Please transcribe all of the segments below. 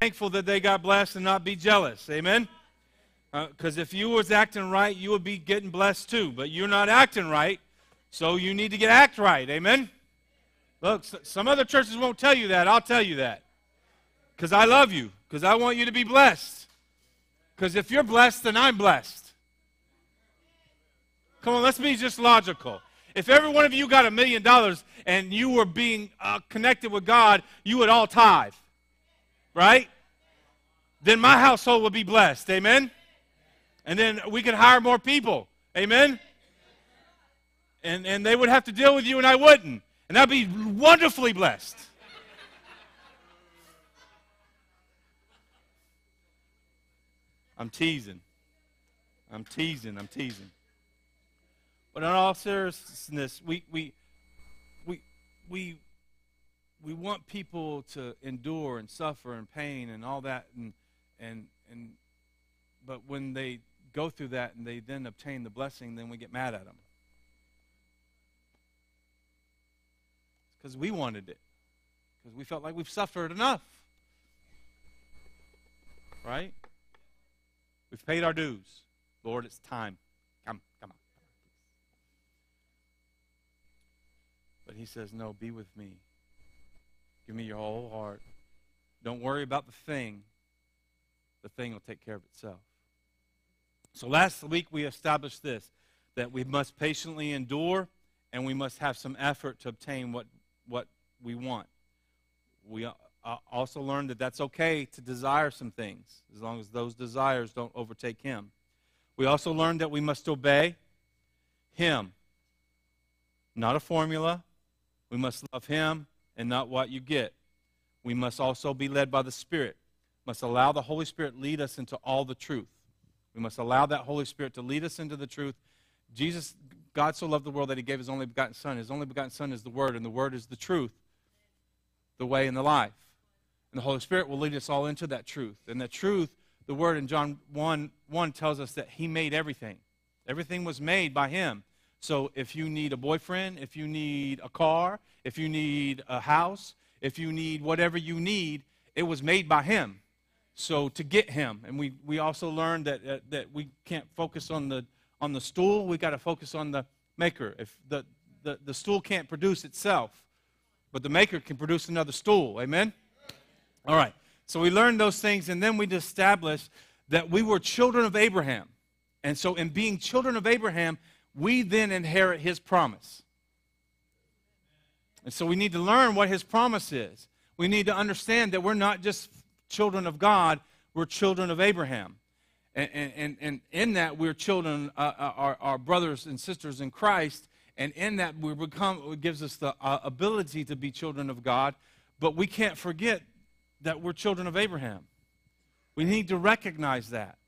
thankful that they got blessed and not be jealous. Amen? Because uh, if you was acting right, you would be getting blessed too. But you're not acting right, so you need to get act right. Amen? Look, some other churches won't tell you that. I'll tell you that. Because I love you. Because I want you to be blessed. Because if you're blessed, then I'm blessed. Come on, let's be just logical. If every one of you got a million dollars and you were being uh, connected with God, you would all tithe. Right? Then my household will be blessed. Amen? And then we can hire more people. Amen? And, and they would have to deal with you and I wouldn't. And I'd be wonderfully blessed. I'm teasing. I'm teasing. I'm teasing. But in all seriousness, we we we we we want people to endure and suffer and pain and all that and and and but when they go through that and they then obtain the blessing, then we get mad at them. because we wanted it, because we felt like we've suffered enough. Right? We've paid our dues. Lord, it's time. Come, come on. But he says, No, be with me. Give me your whole heart. Don't worry about the thing. The thing will take care of itself. So last week we established this that we must patiently endure and we must have some effort to obtain what what we want. We uh, also learned that that's okay to desire some things as long as those desires don't overtake Him. We also learned that we must obey Him, not a formula. We must love Him and not what you get. We must also be led by the Spirit. Must allow the Holy Spirit lead us into all the truth. We must allow that Holy Spirit to lead us into the truth. Jesus God so loved the world that he gave his only begotten Son. His only begotten Son is the Word, and the Word is the truth, the way, and the life. And the Holy Spirit will lead us all into that truth. And that truth, the Word in John 1 1 tells us that He made everything. Everything was made by Him. So if you need a boyfriend, if you need a car, if you need a house, if you need whatever you need, it was made by Him. So to get Him, and we, we also learned that, uh, that we can't focus on the on the stool, we've got to focus on the maker. If the, the, the stool can't produce itself, but the maker can produce another stool. Amen? All right. So we learned those things, and then we established that we were children of Abraham. And so, in being children of Abraham, we then inherit his promise. And so, we need to learn what his promise is. We need to understand that we're not just children of God, we're children of Abraham. And, and, and in that, we're children, uh, uh, our, brothers and sisters in Christ. And in that, we become, it gives us the uh, ability to be children of God. But we can't forget that we're children of Abraham. We need to recognize that.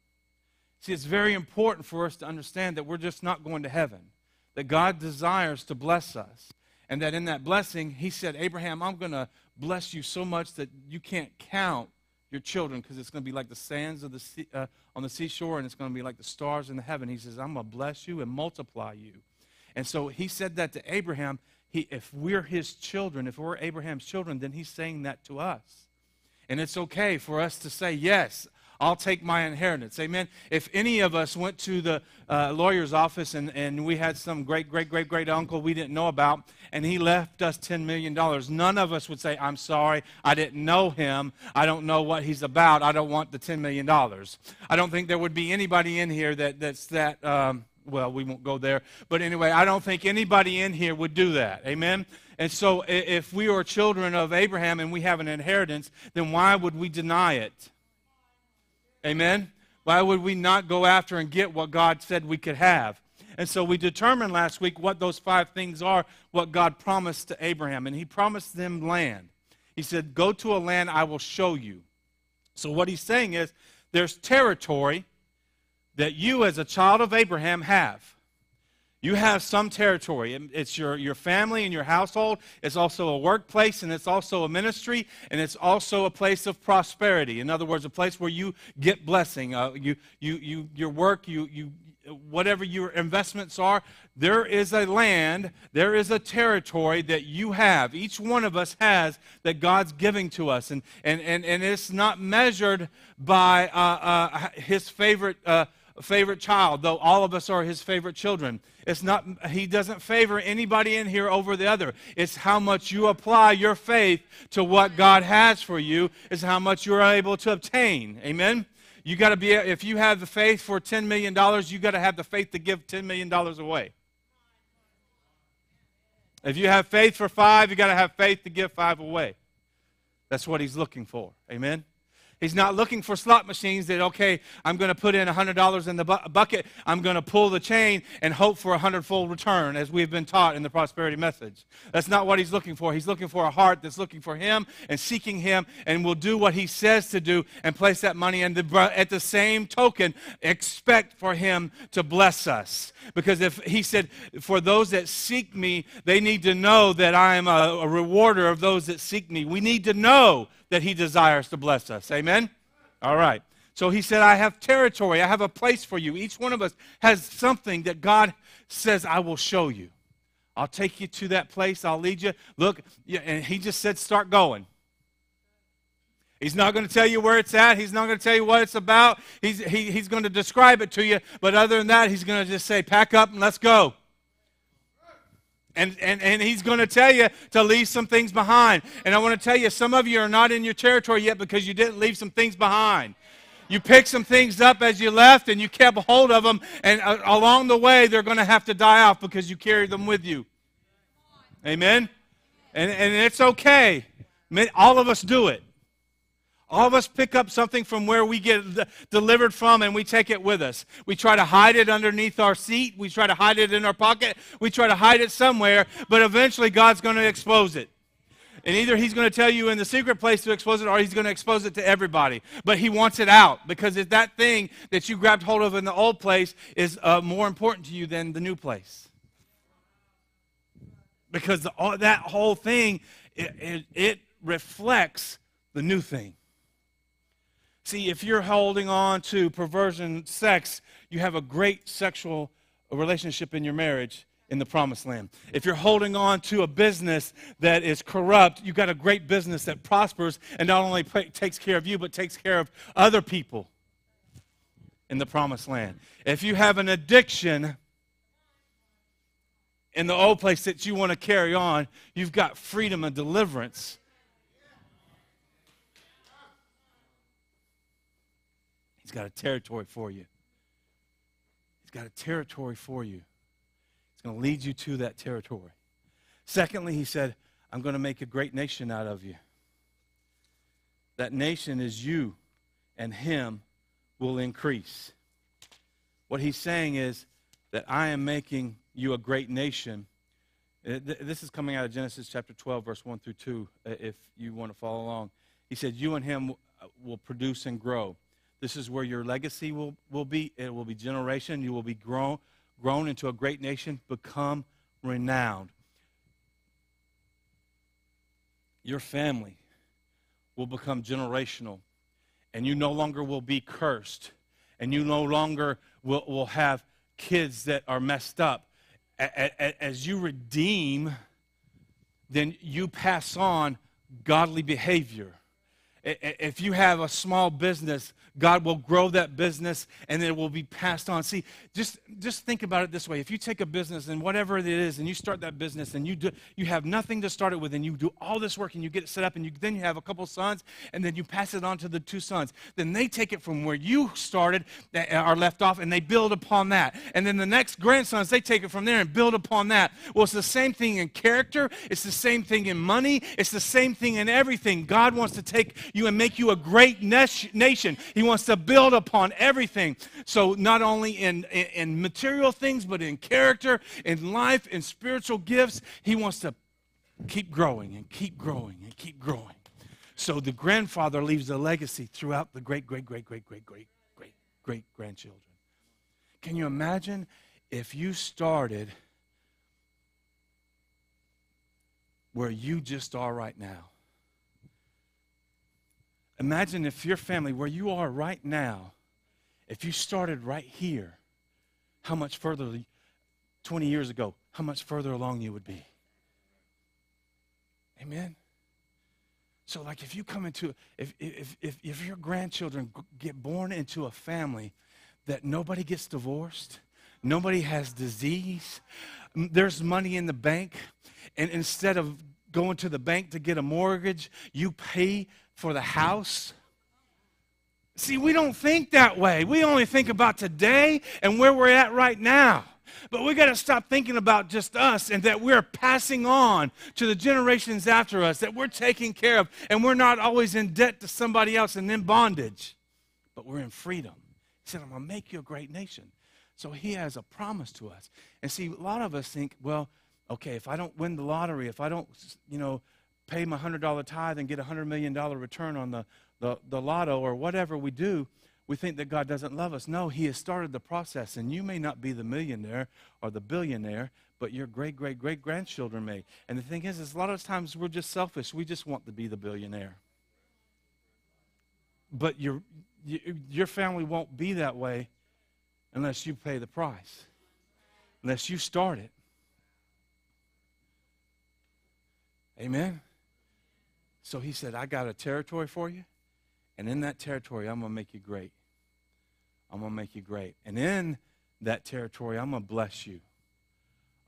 See, it's very important for us to understand that we're just not going to heaven, that God desires to bless us. And that in that blessing, He said, Abraham, I'm going to bless you so much that you can't count your children because it's going to be like the sands of the sea, uh, on the seashore and it's going to be like the stars in the heaven. He says, I'm going to bless you and multiply you. And so he said that to Abraham. He, if we're his children, if we're Abraham's children, then he's saying that to us. And it's okay for us to say, Yes, I'll take my inheritance. Amen. If any of us went to the uh, lawyer's office and, and we had some great, great, great, great uncle we didn't know about, and he left us $10 million, none of us would say, I'm sorry, I didn't know him. I don't know what he's about. I don't want the $10 million. I don't think there would be anybody in here that, that's that. Um, well, we won't go there. But anyway, I don't think anybody in here would do that. Amen? And so if we are children of Abraham and we have an inheritance, then why would we deny it? Amen? Why would we not go after and get what God said we could have? And so we determined last week what those five things are, what God promised to Abraham. And he promised them land. He said, Go to a land I will show you. So what he's saying is, there's territory that you, as a child of Abraham, have. You have some territory. It's your, your family and your household. It's also a workplace, and it's also a ministry, and it's also a place of prosperity. In other words, a place where you get blessing. Uh, you, you, you, your work, you, you, whatever your investments are, there is a land, there is a territory that you have. Each one of us has that God's giving to us. And, and, and, and it's not measured by uh, uh, his favorite, uh, favorite child, though all of us are his favorite children. It's not, he doesn't favor anybody in here over the other. It's how much you apply your faith to what God has for you, is how much you're able to obtain. Amen? You got to be, if you have the faith for $10 million, you got to have the faith to give $10 million away. If you have faith for five, you got to have faith to give five away. That's what he's looking for. Amen? He's not looking for slot machines that, okay, I'm going to put in $100 in the bu- bucket, I'm going to pull the chain and hope for a hundredfold return, as we've been taught in the prosperity message. That's not what he's looking for. He's looking for a heart that's looking for him and seeking him and will do what he says to do and place that money. And the, at the same token, expect for him to bless us. Because if he said, for those that seek me, they need to know that I am a, a rewarder of those that seek me. We need to know that he desires to bless us. Amen? All right. So he said, I have territory. I have a place for you. Each one of us has something that God says, I will show you. I'll take you to that place. I'll lead you. Look, and he just said, start going. He's not going to tell you where it's at. He's not going to tell you what it's about. He's, he, he's going to describe it to you. But other than that, he's going to just say, pack up and let's go. And, and, and he's going to tell you to leave some things behind. And I want to tell you, some of you are not in your territory yet because you didn't leave some things behind. You picked some things up as you left and you kept hold of them. And uh, along the way, they're going to have to die off because you carried them with you. Amen? And, and it's okay. All of us do it. All of us pick up something from where we get delivered from and we take it with us. We try to hide it underneath our seat. We try to hide it in our pocket. We try to hide it somewhere, but eventually God's going to expose it. And either he's going to tell you in the secret place to expose it or he's going to expose it to everybody. But he wants it out because if that thing that you grabbed hold of in the old place is uh, more important to you than the new place. Because the, all, that whole thing, it, it, it reflects the new thing. See, if you're holding on to perversion, sex, you have a great sexual relationship in your marriage in the promised land. If you're holding on to a business that is corrupt, you've got a great business that prospers and not only takes care of you, but takes care of other people in the promised land. If you have an addiction in the old place that you want to carry on, you've got freedom and deliverance He's got a territory for you. He's got a territory for you. He's going to lead you to that territory. Secondly, he said, I'm going to make a great nation out of you. That nation is you, and him will increase. What he's saying is that I am making you a great nation. Uh, this is coming out of Genesis chapter 12, verse 1 through 2, uh, if you want to follow along. He said, You and him will produce and grow. This is where your legacy will, will be. It will be generation. You will be grown, grown into a great nation, become renowned. Your family will become generational, and you no longer will be cursed, and you no longer will, will have kids that are messed up. As you redeem, then you pass on godly behavior. If you have a small business, God will grow that business and it will be passed on. See, just, just think about it this way. If you take a business and whatever it is and you start that business and you, do, you have nothing to start it with and you do all this work and you get it set up and you, then you have a couple sons and then you pass it on to the two sons. Then they take it from where you started uh, are left off and they build upon that. And then the next grandsons, they take it from there and build upon that. Well, it's the same thing in character. It's the same thing in money. It's the same thing in everything. God wants to take you and make you a great nation. He wants to build upon everything. So, not only in, in, in material things, but in character, in life, in spiritual gifts, He wants to keep growing and keep growing and keep growing. So, the grandfather leaves a legacy throughout the great, great, great, great, great, great, great, great grandchildren. Can you imagine if you started where you just are right now? Imagine if your family, where you are right now, if you started right here, how much further 20 years ago, how much further along you would be. Amen. So, like, if you come into, if, if, if, if your grandchildren get born into a family that nobody gets divorced, nobody has disease, there's money in the bank, and instead of going to the bank to get a mortgage, you pay for the house. See, we don't think that way. We only think about today and where we're at right now. But we got to stop thinking about just us and that we're passing on to the generations after us, that we're taking care of, and we're not always in debt to somebody else and in bondage, but we're in freedom. He said, I'm going to make you a great nation. So he has a promise to us. And see, a lot of us think, well, okay, if I don't win the lottery, if I don't, you know, pay my $100 tithe and get a $100 million return on the, the, the lotto or whatever we do, we think that God doesn't love us. No, He has started the process, and you may not be the millionaire or the billionaire, but your great, great, great grandchildren may. And the thing is, is a lot of times we're just selfish. We just want to be the billionaire. But your, your family won't be that way unless you pay the price, unless you start it. Amen? So he said, I got a territory for you, and in that territory, I'm going to make you great. I'm going to make you great. And in that territory, I'm going to bless you.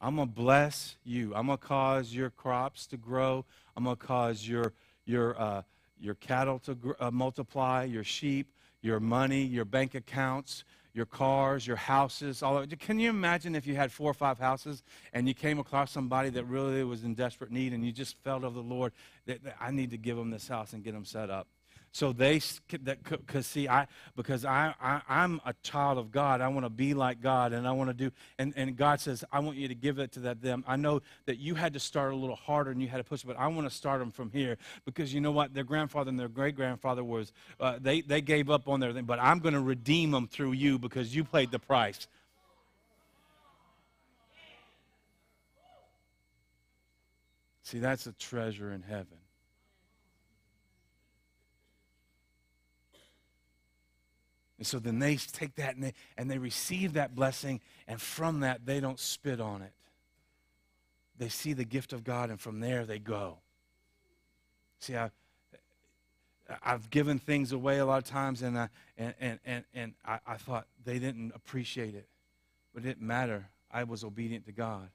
I'm going to bless you. I'm going to cause your crops to grow. I'm going to cause your, your, uh, your cattle to gr- uh, multiply, your sheep, your money, your bank accounts, your cars, your houses. All of it. Can you imagine if you had four or five houses and you came across somebody that really was in desperate need and you just felt of the Lord that, that I need to give them this house and get them set up? So they, because see, I because I, I I'm a child of God. I want to be like God, and I want to do. And, and God says, I want you to give it to that them. I know that you had to start a little harder and you had to push, but I want to start them from here because you know what? Their grandfather and their great grandfather was uh, they they gave up on their thing, but I'm going to redeem them through you because you paid the price. See, that's a treasure in heaven. And so then they take that and they, and they receive that blessing, and from that, they don't spit on it. They see the gift of God, and from there, they go. See, I, I've given things away a lot of times, and I, and, and, and, and I, I thought they didn't appreciate it. But it didn't matter. I was obedient to God.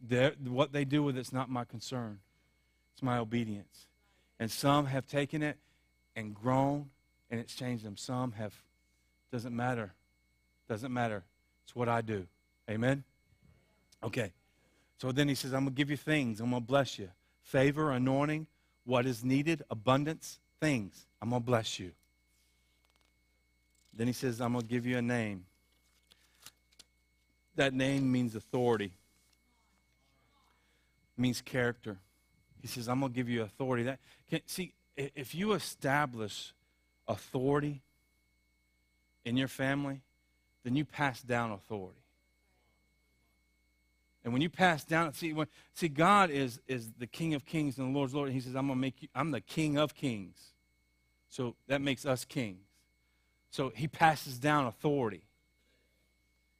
They're, what they do with it's not my concern. It's my obedience. And some have taken it and grown and it's changed them. Some have, doesn't matter. Doesn't matter. It's what I do. Amen? Okay. So then he says, I'm going to give you things. I'm going to bless you. Favor, anointing, what is needed, abundance, things. I'm going to bless you. Then he says, I'm going to give you a name. That name means authority, means character. He says, I'm going to give you authority. That can, See, if you establish authority in your family, then you pass down authority. And when you pass down, see, when, see, God is, is the King of Kings and the Lord's Lord. And he says, I'm gonna make you, I'm the King of Kings. So that makes us kings. So he passes down authority.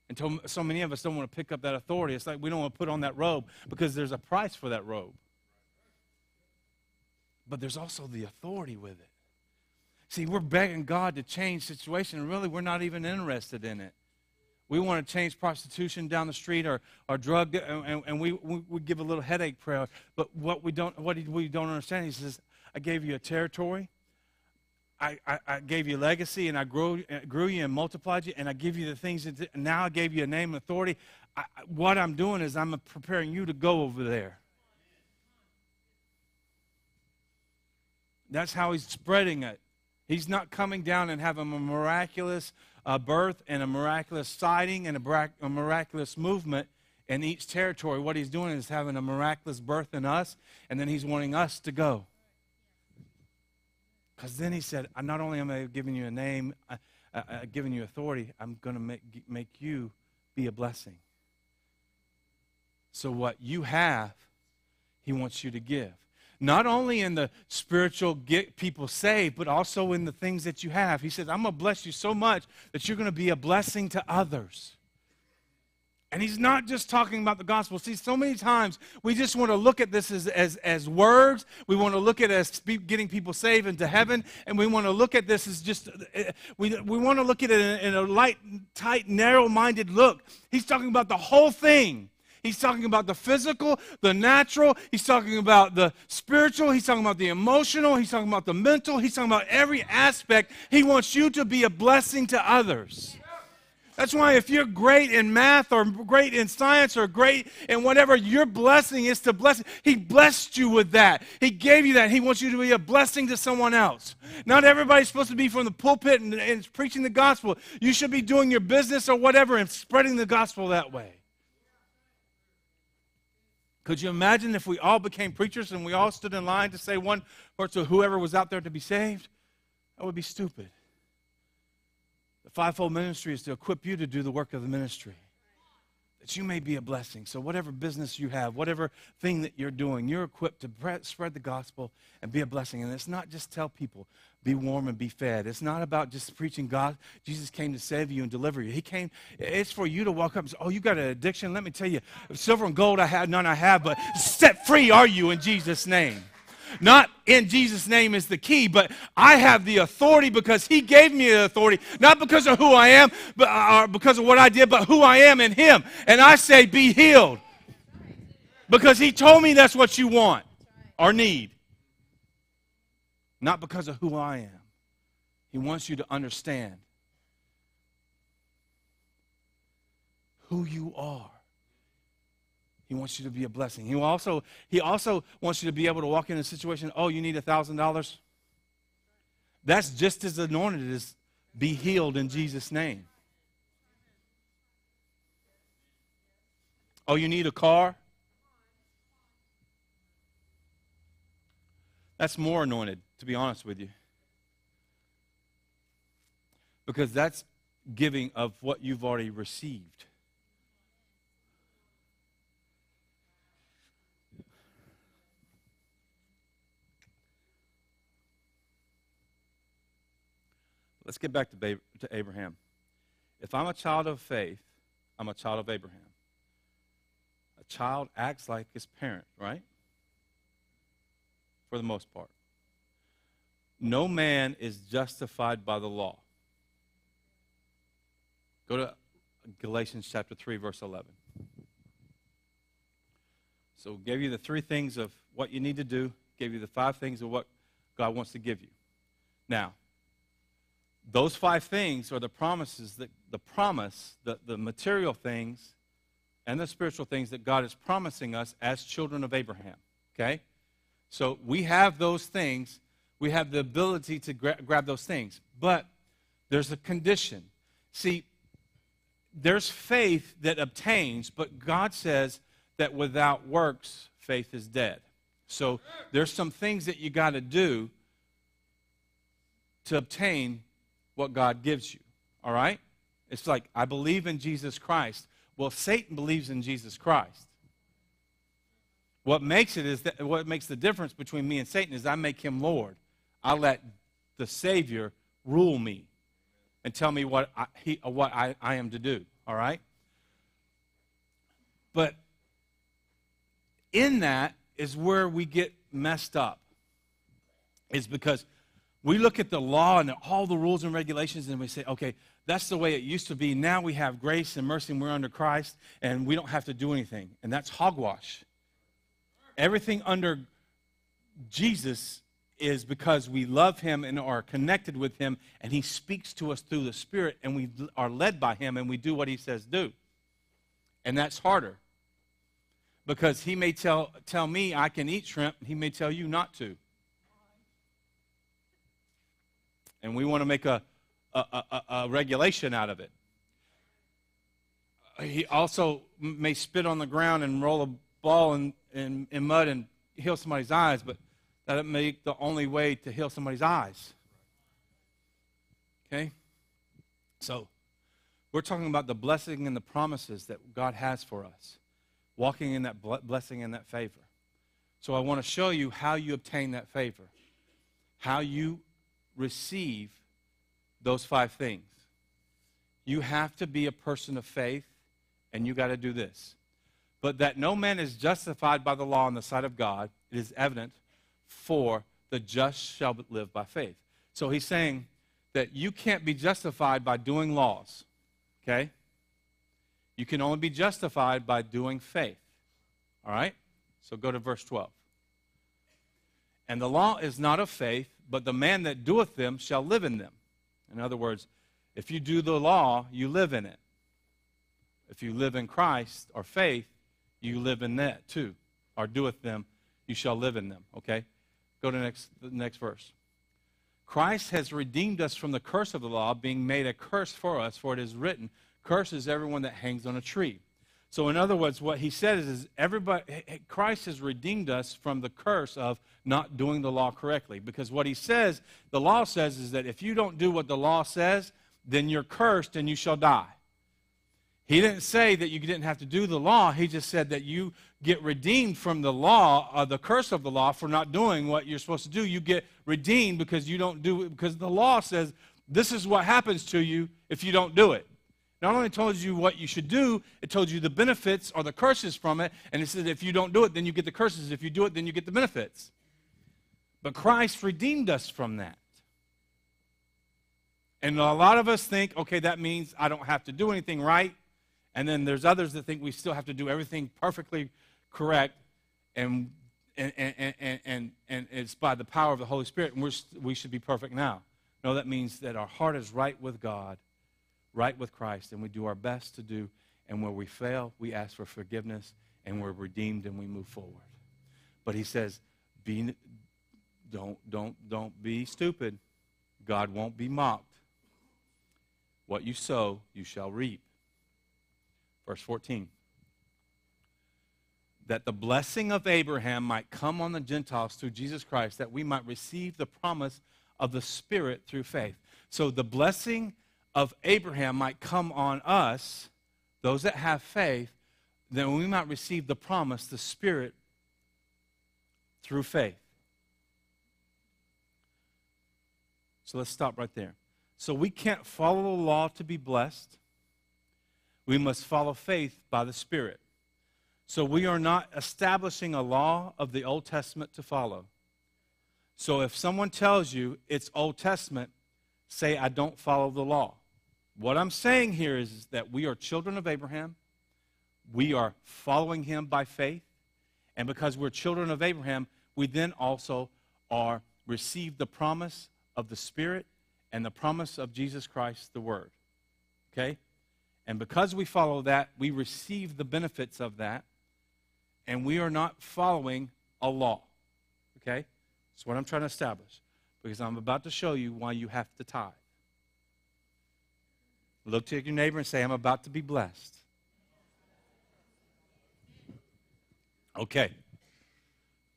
And so many of us don't want to pick up that authority. It's like we don't want to put on that robe because there's a price for that robe. But there's also the authority with it. See, we're begging God to change situation, and really we're not even interested in it. We want to change prostitution down the street or, or drug, and, and we, we, we give a little headache prayer. But what we don't, what we don't understand, he says, I gave you a territory. I, I, I, gave you legacy and I grew, grew you and multiplied you and I give you the things that now I gave you a name and authority. I, what I'm doing is I'm preparing you to go over there. That's how he's spreading it. He's not coming down and having a miraculous uh, birth and a miraculous sighting and a, a miraculous movement in each territory. What he's doing is having a miraculous birth in us, and then he's wanting us to go. Because then he said, Not only am I giving you a name, uh, uh, uh giving you authority, I'm going to make, make you be a blessing. So what you have, he wants you to give. Not only in the spiritual get people saved, but also in the things that you have. He says, I'm going to bless you so much that you're going to be a blessing to others. And he's not just talking about the gospel. See, so many times we just want to look at this as, as, as words. We want to look at it as getting people saved into heaven. And we want to look at this as just, uh, we, we want to look at it in, in a light, tight, narrow minded look. He's talking about the whole thing. He's talking about the physical, the natural. He's talking about the spiritual. He's talking about the emotional. He's talking about the mental. He's talking about every aspect. He wants you to be a blessing to others. That's why if you're great in math or great in science or great in whatever, your blessing is to bless. He blessed you with that. He gave you that. He wants you to be a blessing to someone else. Not everybody's supposed to be from the pulpit and, and preaching the gospel. You should be doing your business or whatever and spreading the gospel that way. Could you imagine if we all became preachers and we all stood in line to say one or to whoever was out there to be saved? That would be stupid. The fivefold ministry is to equip you to do the work of the ministry, that you may be a blessing. So, whatever business you have, whatever thing that you're doing, you're equipped to spread the gospel and be a blessing. And it's not just tell people, be warm and be fed. It's not about just preaching God. Jesus came to save you and deliver you. He came, it's for you to walk up and say, Oh, you got an addiction? Let me tell you, silver and gold I have, none I have, but set free are you in Jesus' name. Not in Jesus' name is the key, but I have the authority because He gave me the authority, not because of who I am, but uh, because of what I did, but who I am in Him. And I say, be healed. Because He told me that's what you want or need. Not because of who I am. He wants you to understand who you are. He wants you to be a blessing. He also, he also wants you to be able to walk in a situation, oh, you need a $1,000? That's just as anointed as be healed in Jesus' name. Oh, you need a car? That's more anointed, to be honest with you. Because that's giving of what you've already received. Let's get back to, to Abraham. If I'm a child of faith, I'm a child of Abraham. A child acts like his parent, right? For the most part. No man is justified by the law. Go to Galatians chapter 3, verse 11. So, gave you the three things of what you need to do, gave you the five things of what God wants to give you. Now, those five things are the promises that the promise, the, the material things and the spiritual things that God is promising us as children of Abraham. Okay? So we have those things. We have the ability to gra- grab those things. But there's a condition. See, there's faith that obtains, but God says that without works, faith is dead. So there's some things that you got to do to obtain what God gives you. All right? It's like, I believe in Jesus Christ. Well, Satan believes in Jesus Christ. What makes it is that what makes the difference between me and Satan is I make him Lord. I let the Savior rule me and tell me what I, he, what I, I am to do. All right? But in that is where we get messed up. Is because we look at the law and all the rules and regulations and we say, okay, that's the way it used to be. Now we have grace and mercy and we're under Christ and we don't have to do anything. And that's hogwash. Everything under Jesus is because we love him and are connected with him and he speaks to us through the Spirit and we are led by him and we do what he says do. And that's harder because he may tell, tell me I can eat shrimp, he may tell you not to. And we want to make a, a, a, a regulation out of it. He also may spit on the ground and roll a ball in, in, in mud and heal somebody's eyes, but that may be the only way to heal somebody's eyes. Okay? So, we're talking about the blessing and the promises that God has for us, walking in that blessing and that favor. So I want to show you how you obtain that favor, how you receive those five things. You have to be a person of faith, and you got to do this. But that no man is justified by the law in the sight of God, it is evident, for the just shall live by faith. So he's saying that you can't be justified by doing laws, okay? You can only be justified by doing faith. All right? So go to verse 12. And the law is not of faith, but the man that doeth them shall live in them. In other words, if you do the law, you live in it. If you live in Christ or faith, you live in that too. Or doeth them, you shall live in them. Okay? Go to the next, the next verse. Christ has redeemed us from the curse of the law, being made a curse for us, for it is written, Curses everyone that hangs on a tree. So, in other words, what he said is, is everybody, Christ has redeemed us from the curse of not doing the law correctly. Because what he says, the law says, is that if you don't do what the law says, then you're cursed and you shall die. He didn't say that you didn't have to do the law. He just said that you get redeemed from the law, uh, the curse of the law, for not doing what you're supposed to do. You get redeemed because you don't do it, because the law says this is what happens to you if you don't do it not only told you what you should do, it told you the benefits or the curses from it. And it said if you don't do it, then you get the curses. If you do it, then you get the benefits. But Christ redeemed us from that. And a lot of us think, okay, that means I don't have to do anything right. And then there's others that think we still have to do everything perfectly correct. And, and, and, and, and, and it's by the power of the Holy Spirit. And we're, we should be perfect now. No, that means that our heart is right with God right with Christ, and we do our best to do. And where we fail, we ask for forgiveness, and we're redeemed, and we move forward. But he says, be, don't, don't, don't be stupid. God won't be mocked. What you sow, you shall reap. Verse 14. That the blessing of Abraham might come on the Gentiles through Jesus Christ, that we might receive the promise of the Spirit through faith. So the blessing of Abraham might come on us, those that have faith, then we might receive the promise, the Spirit, through faith. So let's stop right there. So we can't follow the law to be blessed. We must follow faith by the Spirit. So we are not establishing a law of the Old Testament to follow. So if someone tells you it's Old Testament, say, I don't follow the law. What I'm saying here is, is that we are children of Abraham. We are following him by faith. And because we're children of Abraham, we then also are received the promise of the Spirit and the promise of Jesus Christ, the Word. Okay? And because we follow that, we receive the benefits of that, and we are not following a law. Okay? That's what I'm trying to establish. Because I'm about to show you why you have to tithe. Look to your neighbor and say, I'm about to be blessed. Okay.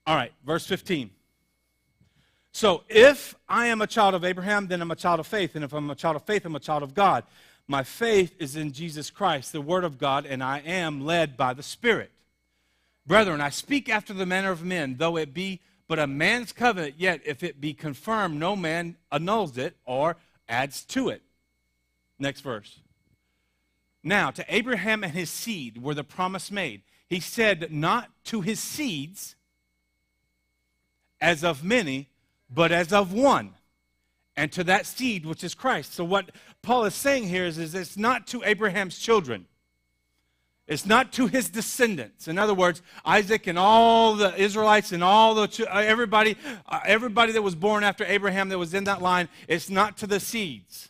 All right, verse 15. So if I am a child of Abraham, then I'm a child of faith. And if I'm a child of faith, I'm a child of God. My faith is in Jesus Christ, the Word of God, and I am led by the Spirit. Brethren, I speak after the manner of men, though it be but a man's covenant, yet if it be confirmed, no man annuls it or adds to it. Next verse. Now, to Abraham and his seed were the promise made. He said, Not to his seeds, as of many, but as of one, and to that seed which is Christ. So, what Paul is saying here is, is it's not to Abraham's children. It's not to his descendants. In other words, Isaac and all the Israelites and all the everybody, uh, everybody that was born after Abraham that was in that line. It's not to the seeds.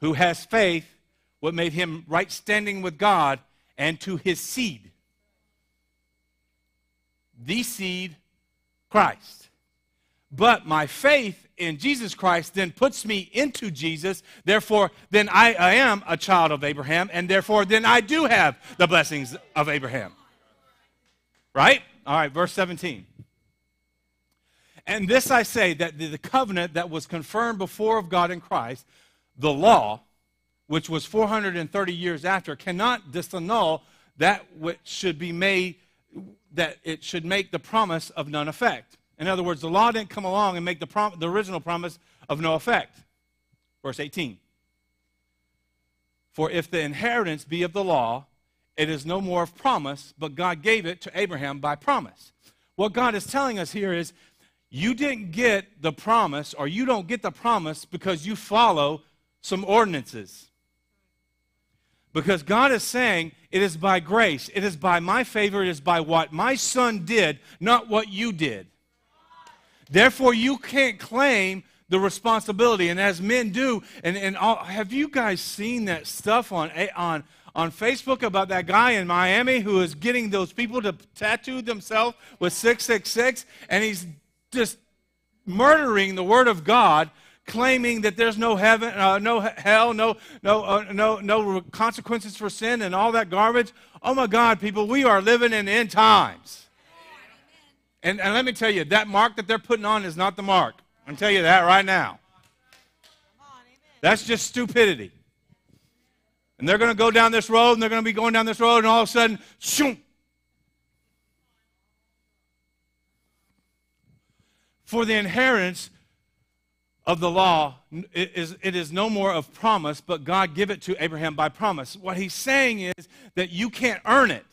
who has faith, what made him right standing with God, and to his seed. The seed Christ. But my faith in Jesus Christ then puts me into Jesus. Therefore, then I, I am a child of Abraham, and therefore, then I do have the blessings of Abraham. Right? All right, verse 17. And this I say that the covenant that was confirmed before of God in Christ, the law, which was 430 years after, cannot disannul that which should be made, that it should make the promise of none effect. In other words, the law didn't come along and make the, prom- the original promise of no effect. Verse 18. For if the inheritance be of the law, it is no more of promise, but God gave it to Abraham by promise. What God is telling us here is you didn't get the promise, or you don't get the promise because you follow some ordinances. Because God is saying, it is by grace, it is by my favor, it is by what my son did, not what you did. Therefore, you can't claim the responsibility. And as men do, and, and all, have you guys seen that stuff on, eh, on, on Facebook about that guy in Miami who is getting those people to tattoo themselves with 666? And he's just murdering the Word of God claiming that there's no heaven, uh, no hell, no, no, uh, no, no consequences for sin and all that garbage. Oh my God, people, we are living in end times. And, and let me tell you, that mark that they're putting on is not the mark. I'm tell you that right now. That's just stupidity. And they're going to go down this road, and they're going to be going down this road, and all of a sudden, shoom. For the inheritance of the law it is, it is no more of promise, but God give it to Abraham by promise. What he's saying is that you can't earn it.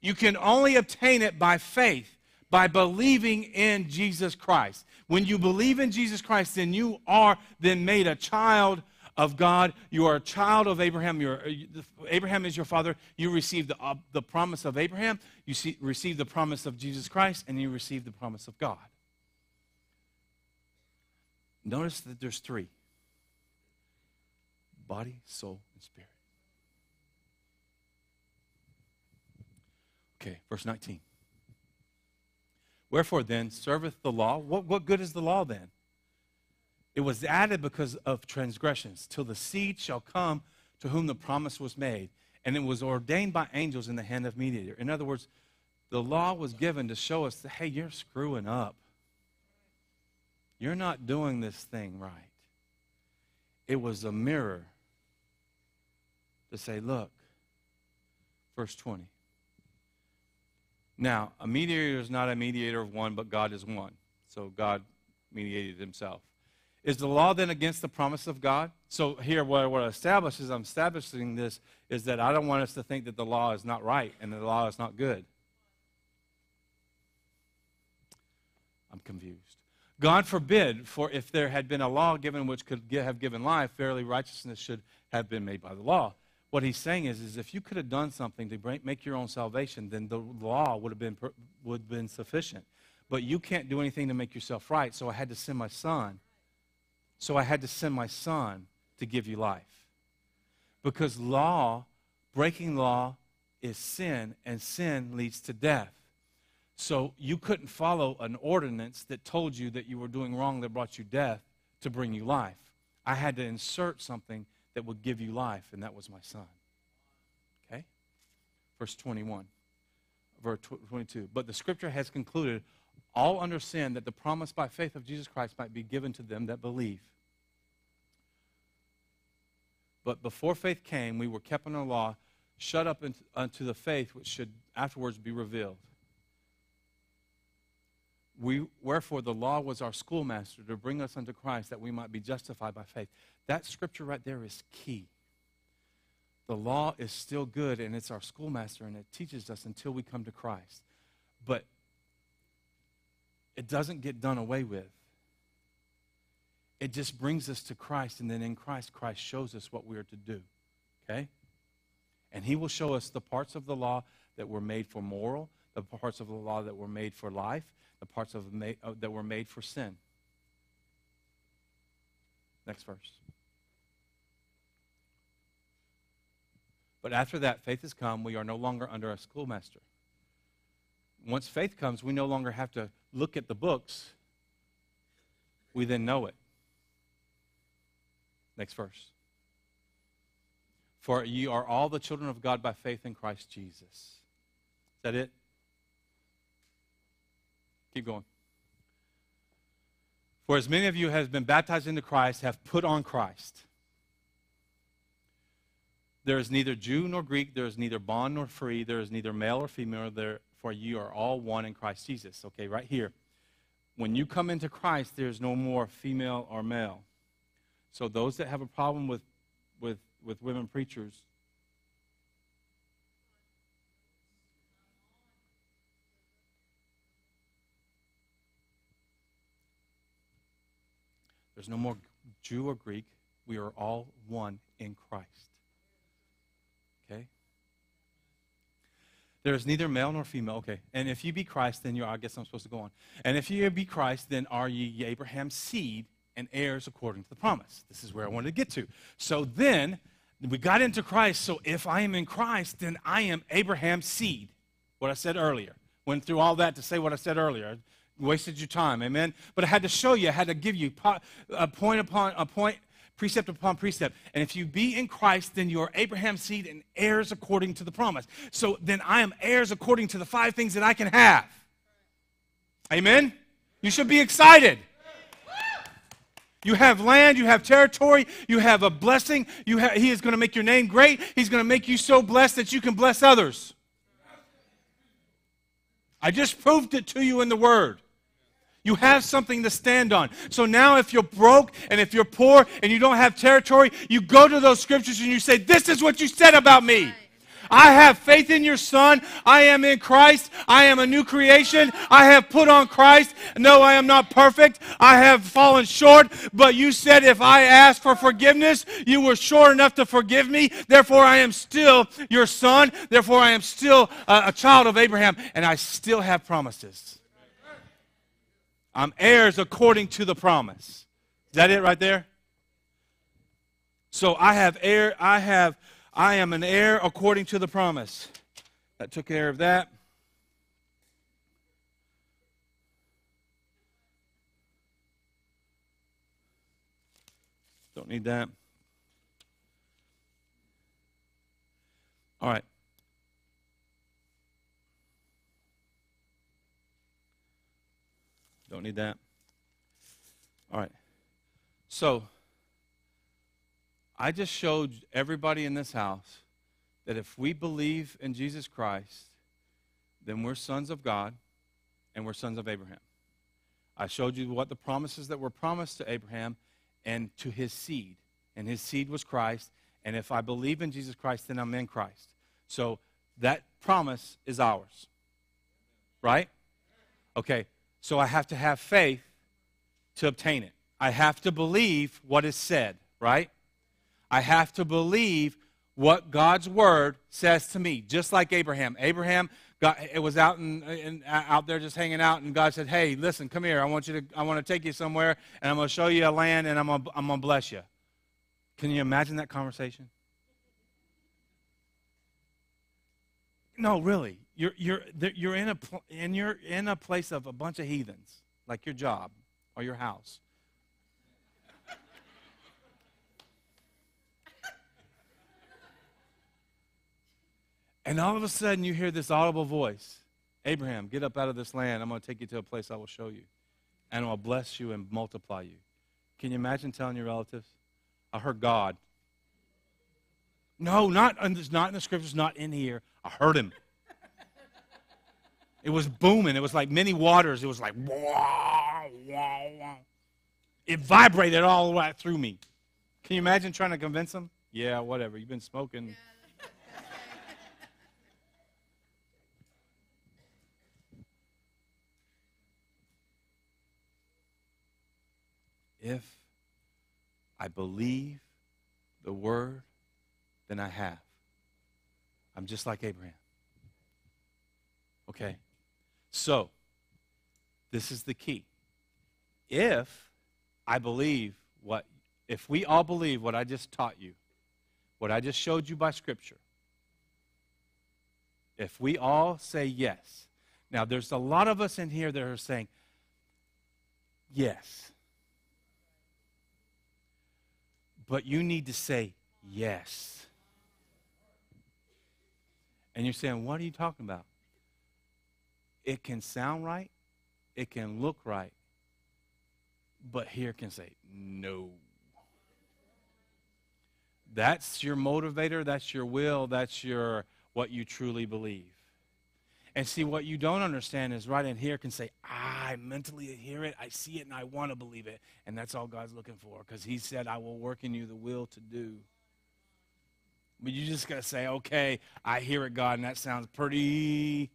You can only obtain it by faith, by believing in Jesus Christ. When you believe in Jesus Christ, then you are then made a child of God. You are a child of Abraham. You're, Abraham is your father. You receive the, uh, the promise of Abraham. You see, receive the promise of Jesus Christ, and you receive the promise of God. Notice that there's three body, soul, and spirit. Okay, verse 19. Wherefore then serveth the law? What, what good is the law then? It was added because of transgressions, till the seed shall come to whom the promise was made. And it was ordained by angels in the hand of mediator. In other words, the law was given to show us that, hey, you're screwing up. You're not doing this thing right. It was a mirror to say, look, verse 20. Now, a mediator is not a mediator of one, but God is one. So God mediated himself. Is the law then against the promise of God? So here, what I want to establish is I'm establishing this is that I don't want us to think that the law is not right and the law is not good. I'm confused. God forbid, for if there had been a law given which could have given life, verily righteousness should have been made by the law. What he's saying is, is if you could have done something to make your own salvation, then the law would have been, would have been sufficient. But you can't do anything to make yourself right, so I had to send my son. So I had to send my son to give you life. Because law, breaking law, is sin, and sin leads to death. So you couldn't follow an ordinance that told you that you were doing wrong that brought you death to bring you life. I had to insert something that would give you life, and that was my son. Okay? Verse 21, verse 22. But the scripture has concluded all under sin that the promise by faith of Jesus Christ might be given to them that believe. But before faith came, we were kept under law, shut up unto the faith which should afterwards be revealed. We, wherefore, the law was our schoolmaster to bring us unto Christ that we might be justified by faith. That scripture right there is key. The law is still good and it's our schoolmaster and it teaches us until we come to Christ. But it doesn't get done away with. It just brings us to Christ, and then in Christ, Christ shows us what we are to do. Okay? And He will show us the parts of the law that were made for moral, the parts of the law that were made for life, the parts of that were made for sin. Next verse. But after that, faith has come. We are no longer under a schoolmaster. once faith comes, we no longer have to look at the books. We then know it. Next verse. For ye are all the children of God by faith in Christ Jesus. Is that it? Keep going. For as many of you have been baptized into Christ have put on Christ. There is neither Jew nor Greek, there is neither bond nor free, there is neither male or female, there, for you are all one in Christ Jesus. Okay, right here. When you come into Christ, there's no more female or male. So those that have a problem with, with, with women preachers, There's no more Jew or Greek. We are all one in Christ. Okay? There is neither male nor female. Okay. And if you be Christ, then you are, I guess I'm supposed to go on. And if you be Christ, then are ye Abraham's seed and heirs according to the promise. This is where I wanted to get to. So then, we got into Christ. So if I am in Christ, then I am Abraham's seed. What I said earlier. Went through all that to say what I said earlier wasted your time amen but i had to show you i had to give you a point upon a point precept upon precept and if you be in christ then you are abraham's seed and heirs according to the promise so then i am heirs according to the five things that i can have amen you should be excited you have land, you have territory, you have a blessing. You ha- he is going to make your name great. He's going to make you so blessed that you can bless others. I just proved it to you in the Word. You have something to stand on. So now, if you're broke and if you're poor and you don't have territory, you go to those scriptures and you say, This is what you said about me. I have faith in your Son. I am in Christ. I am a new creation. I have put on Christ. No, I am not perfect. I have fallen short. But you said if I ask for forgiveness, you were sure enough to forgive me. Therefore, I am still your son. Therefore, I am still a, a child of Abraham. And I still have promises. I'm heirs according to the promise. Is that it right there? So I have heir, I have, I am an heir according to the promise. That took care of that. Don't need that. All right. Don't need that. All right. So, I just showed everybody in this house that if we believe in Jesus Christ, then we're sons of God and we're sons of Abraham. I showed you what the promises that were promised to Abraham and to his seed. And his seed was Christ. And if I believe in Jesus Christ, then I'm in Christ. So that promise is ours. Right? Okay. So I have to have faith to obtain it. I have to believe what is said, right? I have to believe what God's word says to me, just like Abraham. Abraham got, it was out in, in, out there just hanging out, and God said, "Hey, listen, come here. I want you to. I want to take you somewhere, and I'm going to show you a land, and I'm going I'm to bless you." Can you imagine that conversation? No, really you're, you're, you're, in a, and you're in a place of a bunch of heathens, like your job or your house. and all of a sudden, you hear this audible voice Abraham, get up out of this land. I'm going to take you to a place I will show you. And I'll bless you and multiply you. Can you imagine telling your relatives? I heard God. No, not, not in the scriptures, not in here. I heard him. It was booming. It was like many waters. It was like, wah, wah, wah. It vibrated all the way through me. Can you imagine trying to convince them? Yeah, whatever. You've been smoking. if I believe the word, then I have. I'm just like Abraham. Okay? So, this is the key. If I believe what, if we all believe what I just taught you, what I just showed you by Scripture, if we all say yes, Now, there's a lot of us in here that are saying, yes. But you need to say yes. And you're saying, what are you talking about? It can sound right, it can look right, but here can say no. That's your motivator, that's your will, that's your what you truly believe. And see, what you don't understand is right in here can say, I mentally hear it, I see it, and I want to believe it. And that's all God's looking for because He said, I will work in you the will to do. But you just got to say, okay, I hear it, God, and that sounds pretty.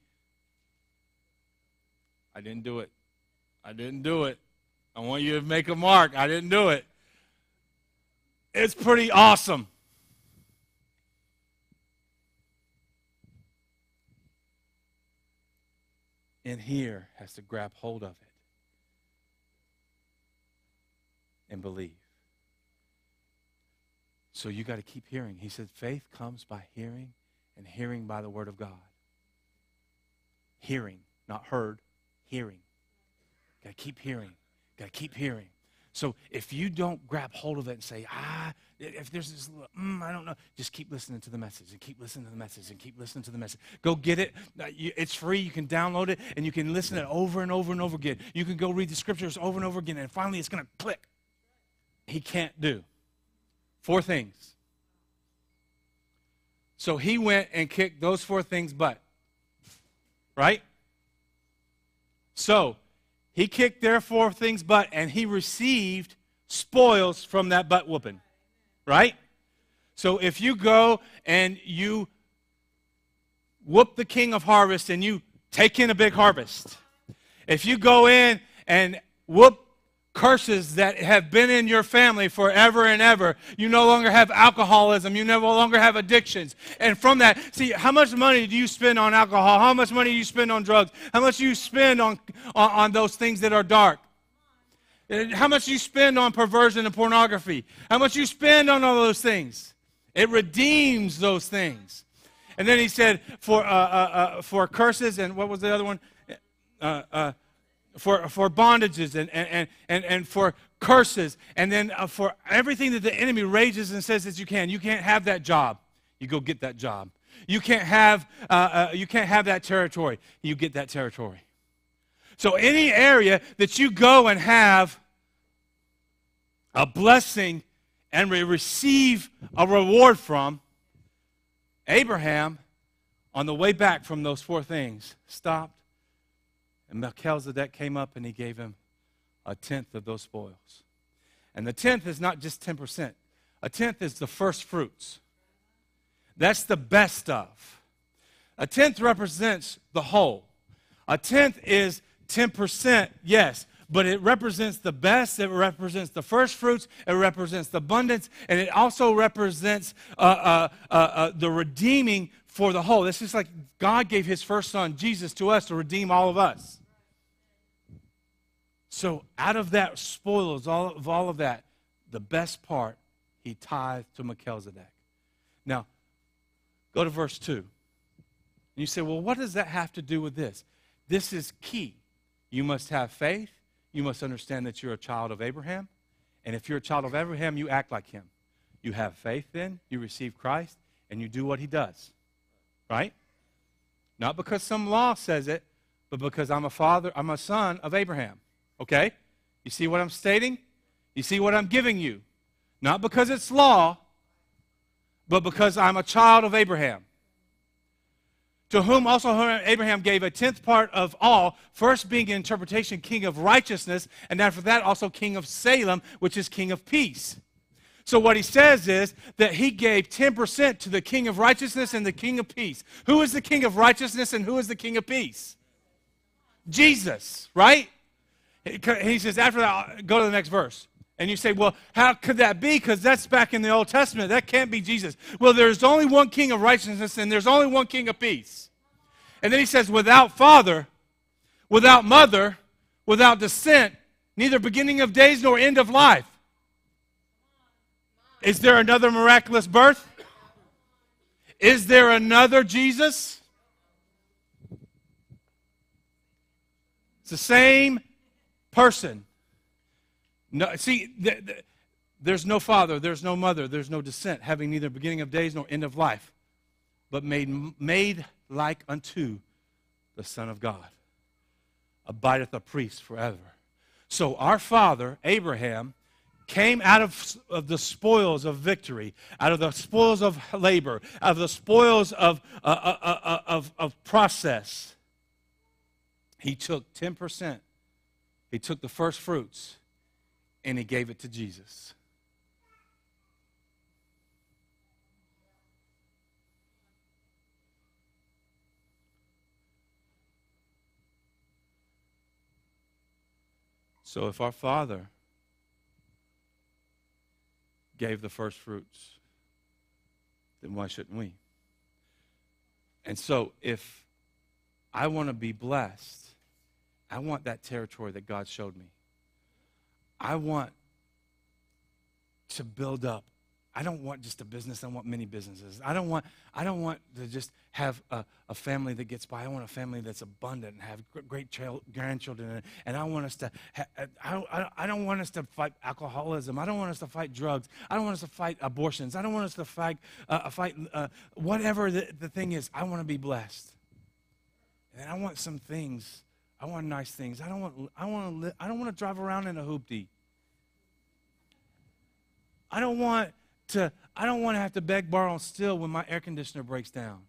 I didn't do it. I didn't do it. I want you to make a mark. I didn't do it. It's pretty awesome. And here has to grab hold of it and believe. So you got to keep hearing. He said, faith comes by hearing, and hearing by the word of God. Hearing, not heard, hearing. Got to keep hearing. Got to keep hearing. So if you don't grab hold of it and say, ah, if there's this little, mm, I don't know, just keep listening to the message and keep listening to the message and keep listening to the message. Go get it. Uh, it's free. You can download it and you can listen to it over and over and over again. You can go read the scriptures over and over again and finally it's going to click. He can't do. Four things. So he went and kicked those four things butt. Right? So he kicked their four things butt and he received spoils from that butt whooping. Right? So if you go and you whoop the king of harvest and you take in a big harvest, if you go in and whoop curses that have been in your family forever and ever. You no longer have alcoholism. You no longer have addictions. And from that, see, how much money do you spend on alcohol? How much money do you spend on drugs? How much do you spend on, on, on those things that are dark? How much you spend on perversion and pornography? How much you spend on all those things? It redeems those things. And then he said, for, uh, uh, uh, for curses, and what was the other one? For, for bondages and, and, and, and for curses, and then uh, for everything that the enemy rages and says that you can. You can't have that job. You go get that job. You can't have, uh, uh, you can't have that territory. You get that territory. So, any area that you go and have a blessing and receive a reward from, Abraham, on the way back from those four things, stopped and Melchizedek came up and he gave him a tenth of those spoils. And the tenth is not just 10%, a tenth is the first fruits. That's the best of. A tenth represents the whole. A tenth is 10%, yes, but it represents the best. It represents the first fruits. It represents the abundance. And it also represents uh, uh, uh, uh the redeeming for the whole. This is like God gave his first son, Jesus, to us to redeem all of us. So out of that spoils, all of all of that, the best part, he tithed to Melchizedek. Now, go to verse 2. And you say, well, what does that have to do with this? This is key. You must have faith. You must understand that you're a child of Abraham. And if you're a child of Abraham, you act like him. You have faith then, you receive Christ, and you do what he does. Right? Not because some law says it, but because I'm a father, I'm a son of Abraham. Okay? You see what I'm stating? You see what I'm giving you? Not because it's law, but because I'm a child of Abraham. To whom also Abraham gave a tenth part of all, first being in interpretation king of righteousness, and after that also king of Salem, which is king of peace. So what he says is that he gave 10% to the king of righteousness and the king of peace. Who is the king of righteousness and who is the king of peace? Jesus, right? He says, after that, go to the next verse. And you say, well, how could that be? Because that's back in the Old Testament. That can't be Jesus. Well, there's only one king of righteousness and there's only one king of peace. And then he says, without father, without mother, without descent, neither beginning of days nor end of life. Is there another miraculous birth? Is there another Jesus? It's the same person. No, see, the, the, there's no father, there's no mother, there's no descent, having neither beginning of days nor end of life, but made, made like unto the Son of God, abideth a priest forever. So our father, Abraham, came out of, of the spoils of victory, out of the spoils of labor, out of the spoils of, uh, uh, uh, uh of, of process. He took 10%. He took the first fruits and he gave it to Jesus. So if our Father gave the first fruits, then why shouldn't we? And so if I want to be blessed, I want that territory that God showed me. I want to build up I don't want just a business. I want many businesses. I don't want, I don't want to just have a, a family that gets by. I want a family that's abundant and have great child, grandchildren. And, and I want us to, ha, I, don't, I don't want us to fight alcoholism. I don't want us to fight drugs. I don't want us to fight abortions. I don't want us to fight, uh, fight uh, whatever the, the thing is. I want to be blessed. And I want some things. I want nice things. I don't want, I want to, I don't want to drive around in a hoopty. I don't want to, I don't want to have to beg, borrow, and steal when my air conditioner breaks down.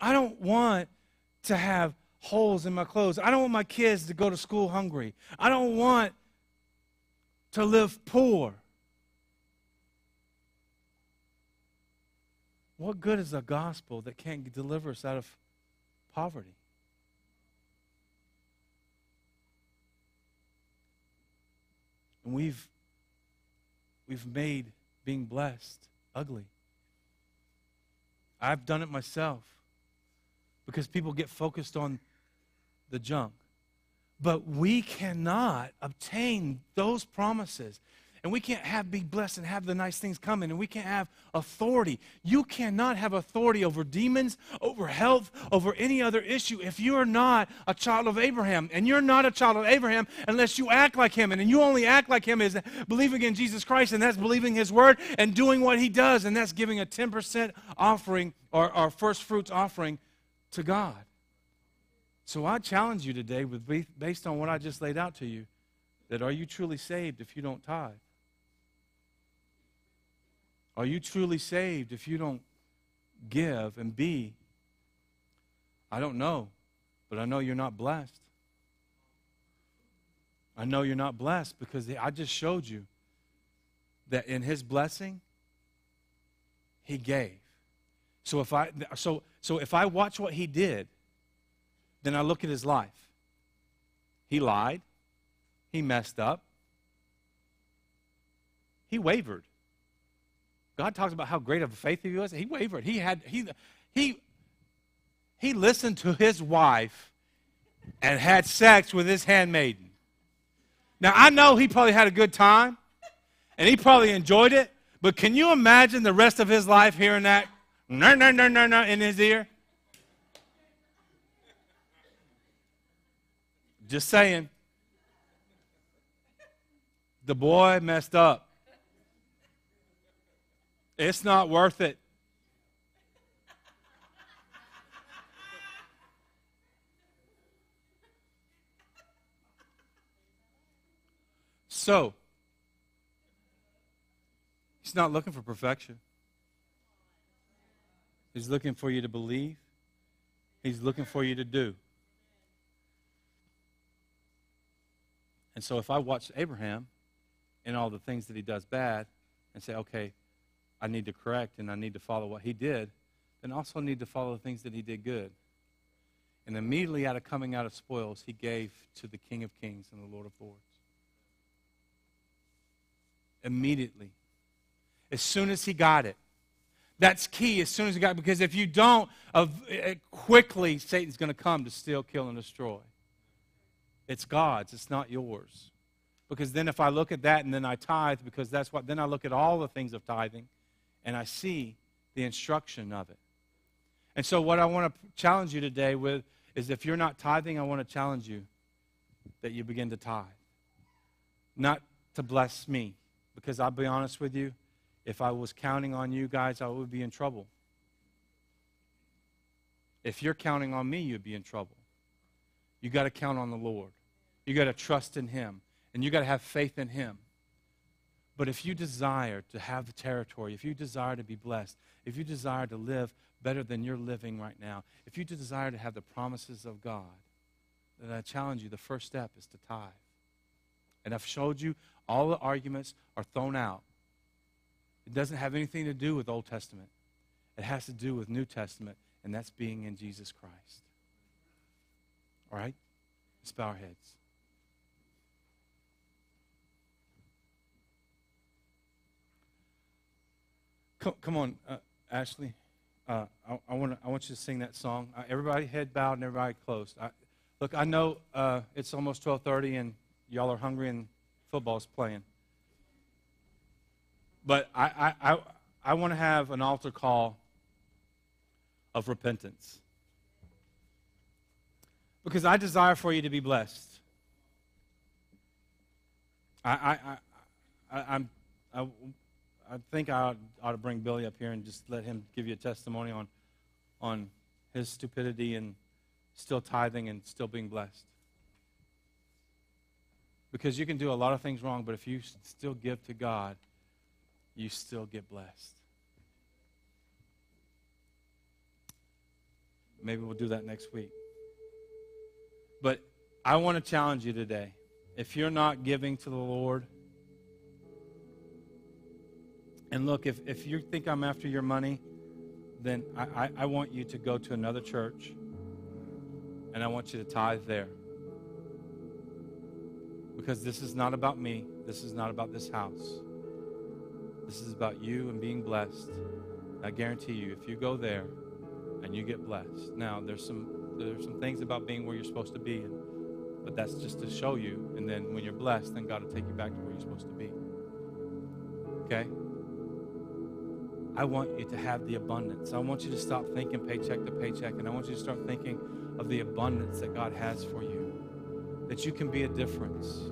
I don't want to have holes in my clothes. I don't want my kids to go to school hungry. I don't want to live poor. What good is a gospel that can't deliver us out of poverty? And we've we've made being blessed ugly. I've done it myself because people get focused on the junk. But we cannot obtain those promises and we can't have be blessed and have the nice things coming and we can't have authority. You cannot have authority over demons over health over any other issue if you're not a child of abraham. And you're not a child of abraham unless you act like him. And you only act like him is believing in jesus christ and that's believing his word and doing what he does and that's giving a 10% offering or our first fruits offering to god. So i challenge you today with based on what i just laid out to you that are you truly saved if you don't tithe are you truly saved if you don't give and be? I don't know, but I know you're not blessed. I know you're not blessed because I just showed you that in his blessing, he gave. So if I so so if I watch what he did, then I look at his life. He lied. He messed up. He wavered. God talks about how great of a faith he was. He wavered. He had he he he listened to his wife and had sex with his handmaiden. Now I know he probably had a good time and he probably enjoyed it, but can you imagine the rest of his life hearing that no no no no no in his ear? Just saying. The boy messed up. It's not worth it. So, he's not looking for perfection. He's looking for you to believe. He's looking for you to do. And so if I watch Abraham and all the things that he does bad and say, okay, I need to correct and I need to follow what he did, then also need to follow the things that he did good. And immediately out of coming out of spoils, he gave to the King of Kings and the Lord of Lords. Immediately. As soon as he got it. That's key as soon as he got it, because if you don't, uh, quickly Satan's going to come to steal, kill, and destroy. It's God's, it's not yours. Because then if I look at that and then I tithe, because that's what, then I look at all the things of tithing and I see the instruction of it. And so, what I want to challenge you today with is if you're not tithing, I want to challenge you that you begin to tithe. Not to bless me, because I'll be honest with you, if I was counting on you guys, I would be in trouble. If you're counting on me, you'd be in trouble. You got to count on the Lord. You got to trust in Him, and you got to have faith in Him. But if you desire to have the territory, if you desire to be blessed, if you desire to live better than you're living right now, if you desire to have the promises of God, then I challenge you the first step is to tithe. And I've showed you all the arguments are thrown out. It doesn't have anything to do with Old Testament, it has to do with New Testament, and that's being in Jesus Christ. All right? Let's bow our heads. Come, come on, uh, Ashley. Uh, I, I, wanna, I want you to sing that song. Uh, everybody head bowed and everybody closed. I, look, I know uh, it's almost 12:30 and y'all are hungry and football's playing. But I, I, I, I want to have an altar call of repentance. Because I desire for you to be blessed. I, I, I, I, I'm, I, I think I ought, ought, to bring Billy up here and just let him give you a testimony on, on his stupidity and still tithing and still being blessed. Because you can do a lot of things wrong, but if you still give to God, you still get blessed. Maybe we'll do that next week. But I want to challenge you today. If you're not giving to the Lord, and look, if, if you think I'm after your money, then I, I, I want you to go to another church and I want you to tithe there. Because this is not about me, this is not about this house. This is about you and being blessed. I guarantee you, if you go there and you get blessed. Now, there's some there's some things about being where you're supposed to be, but that's just to show you. And then when you're blessed, then God will take you back to where you're supposed to be. Okay? I want you to have the abundance. I want you to stop thinking paycheck to paycheck, and I want you to start thinking of the abundance that God has for you. That you can be a difference.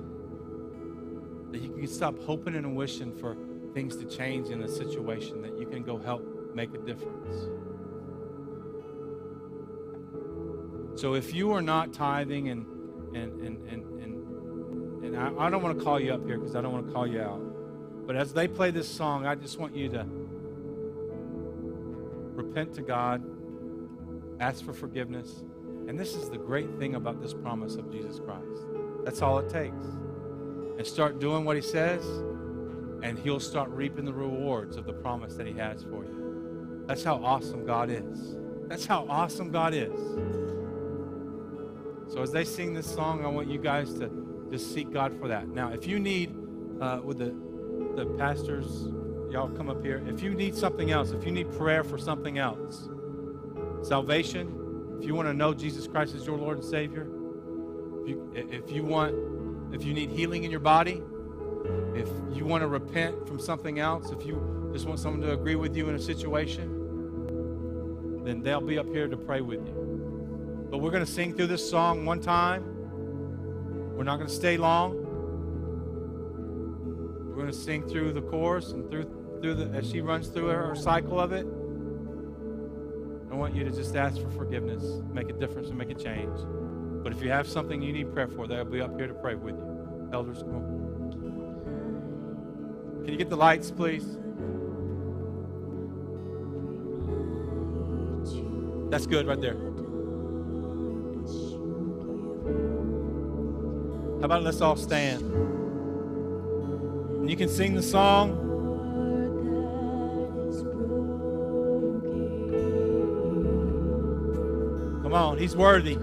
That you can stop hoping and wishing for things to change in a situation, that you can go help make a difference. So if you are not tithing and and and and and, and I, I don't want to call you up here because I don't want to call you out. But as they play this song, I just want you to repent to God, ask for forgiveness. And this is the great thing about this promise of Jesus Christ. That's all it takes. And start doing what He says, and He'll start reaping the rewards of the promise that He has for you. That's how awesome God is. That's how awesome God is. So as they sing this song, I want you guys to just seek God for that. Now, if you need, uh, with the the pastors y'all come up here. If you need something else, if you need prayer for something else, salvation, if you want to know Jesus Christ as your Lord and Savior, if you, if you want, if you need healing in your body, if you want to repent from something else, if you just want someone to agree with you in a situation, then they'll be up here to pray with you. But we're going to sing through this song one time. We're not going to stay long. We're going to sing through the chorus and through through the, as she runs through her cycle of it, I want you to just ask for forgiveness, make a difference, and make a change. But if you have something you need prayer for, they'll be up here to pray with you. Elders, come on. Can you get the lights, please? That's good right there. How about let's all stand? And you can sing the song. Come on, he's worthy.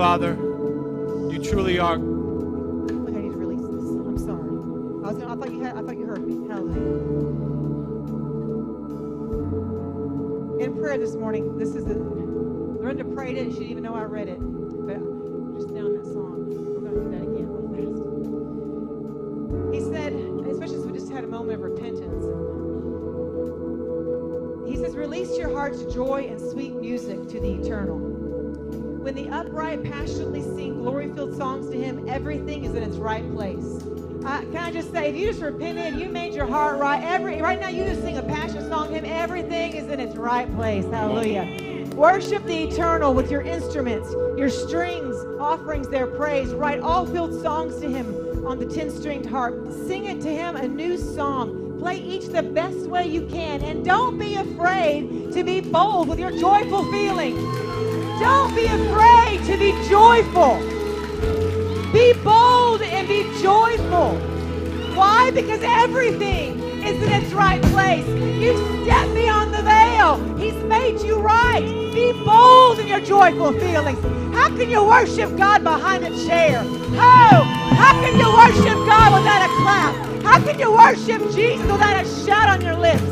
Father, right place. Uh, can I just say, if you just repented, you made your heart right. Every right now, you just sing a passion song Him. Everything is in its right place. Hallelujah. Worship the eternal with your instruments, your strings, offerings, their praise. Write all filled songs to Him on the ten-stringed harp. Sing it to Him a new song. Play each the best way you can, and don't be afraid to be bold with your joyful feeling. Don't be afraid to be joyful. Be bold and be joyful. Why? Because everything is in its right place. You stepped beyond the veil. He's made you right. Be bold in your joyful feelings. How can you worship God behind a chair? Oh, how can you worship God without a clap? How can you worship Jesus without a shout on your lips?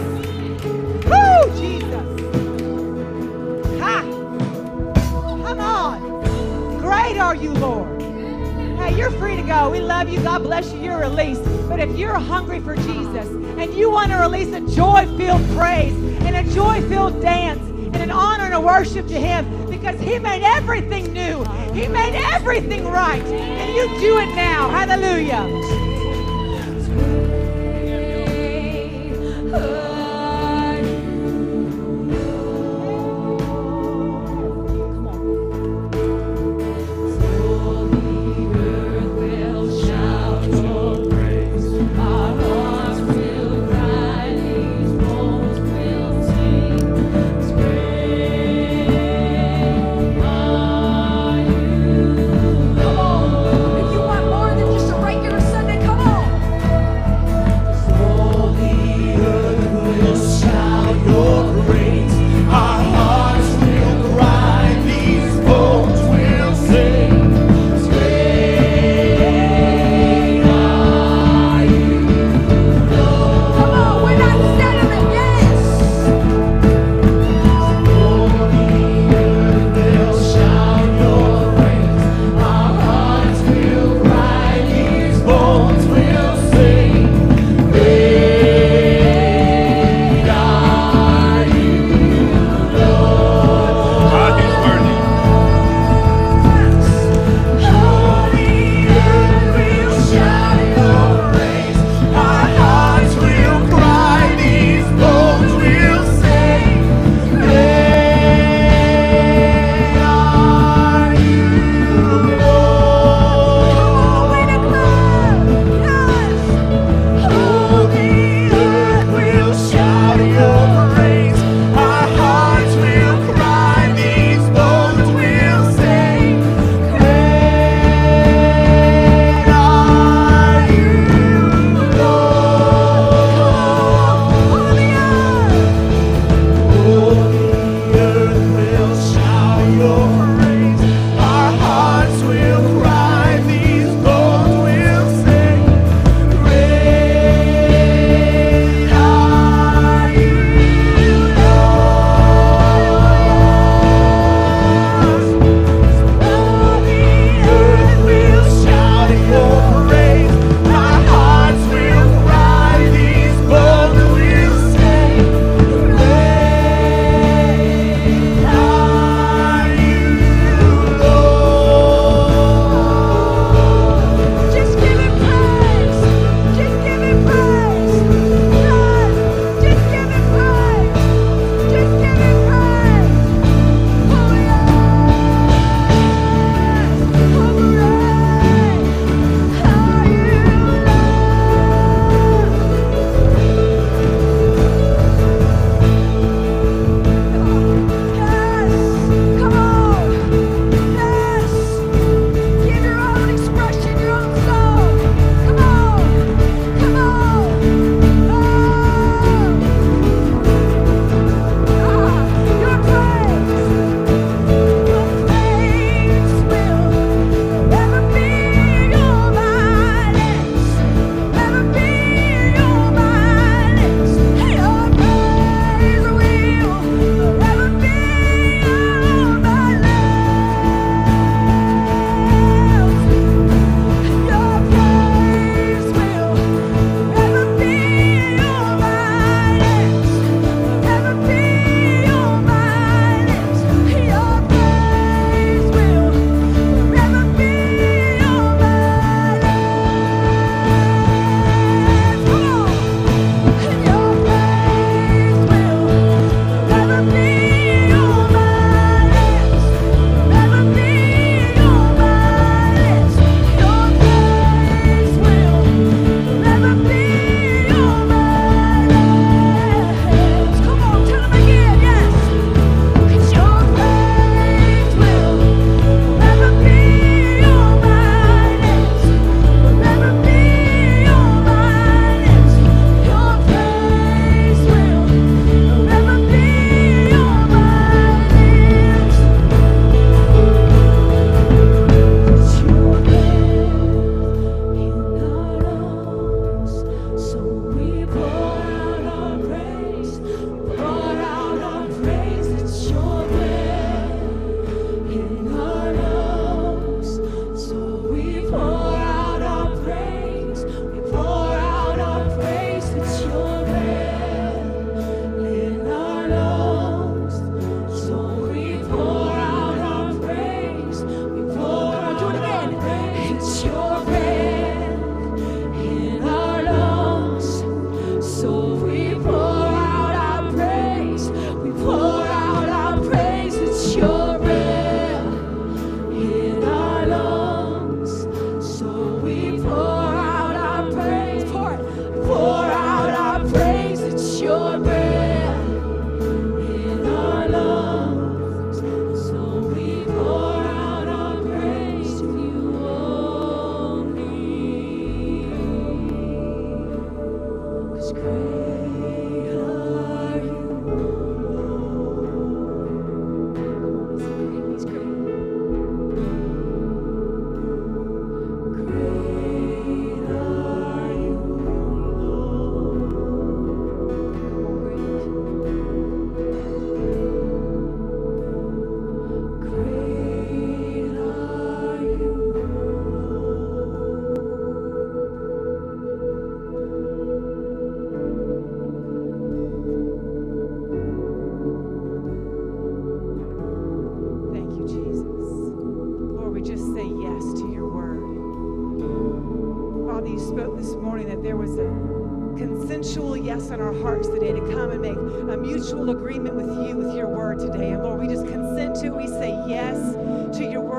Woo, Jesus. Ha! Come on. Great are you, Lord. You're free to go. We love you. God bless you. You're released. But if you're hungry for Jesus and you want to release a joy filled praise and a joy filled dance and an honor and a worship to Him because He made everything new, He made everything right. And you do it now. Hallelujah.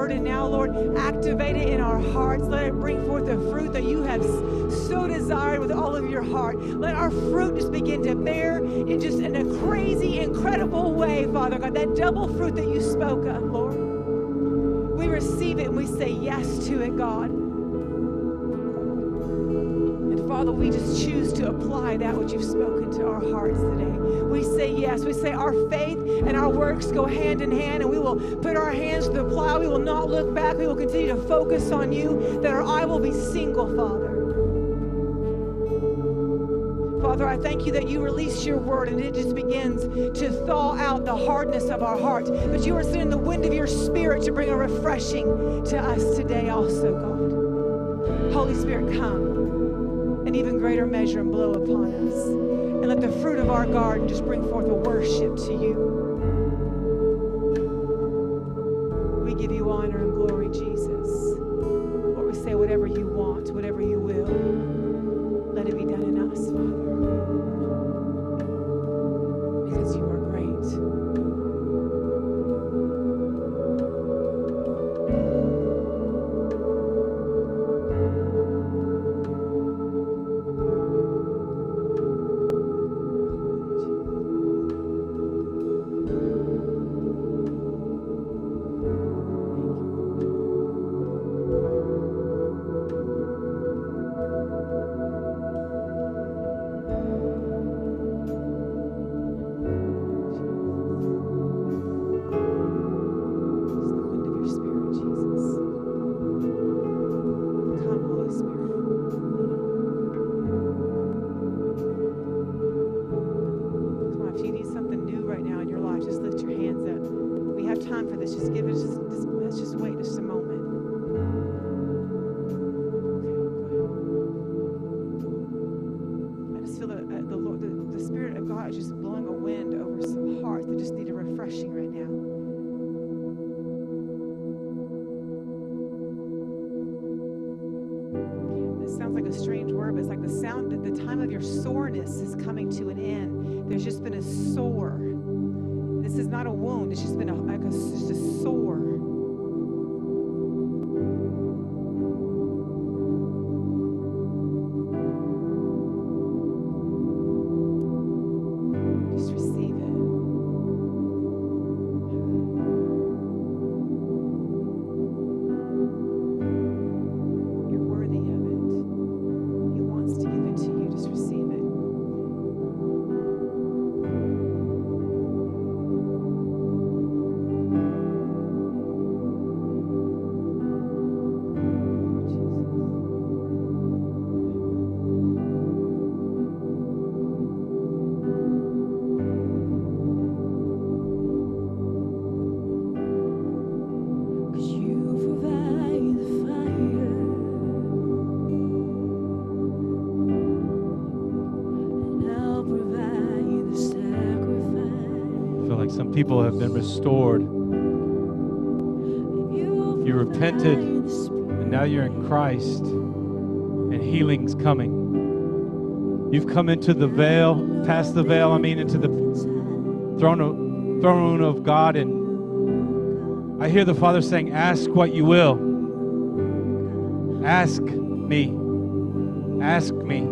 Word. And now, Lord, activate it in our hearts. Let it bring forth the fruit that you have so desired with all of your heart. Let our fruit just begin to bear in just in a crazy, incredible way, Father God. That double fruit that you spoke of, Lord. We receive it and we say yes to it, God. Father, we just choose to apply that which you've spoken to our hearts today. We say yes. We say our faith and our works go hand in hand, and we will put our hands to the plow. We will not look back. We will continue to focus on you, that our eye will be single, Father. Father, I thank you that you release your word and it just begins to thaw out the hardness of our heart. But you are sending the wind of your spirit to bring a refreshing to us today, also, God. Holy Spirit, come in even greater measure and blow upon us. And let the fruit of our garden just bring forth a worship to you. People have been restored, You, repented, and now you're in Christ, and healing's coming. You've come into the veil, past the veil, I mean, into the throne of, throne of God, and I hear the Father saying, Ask what you will. Ask me. Ask me.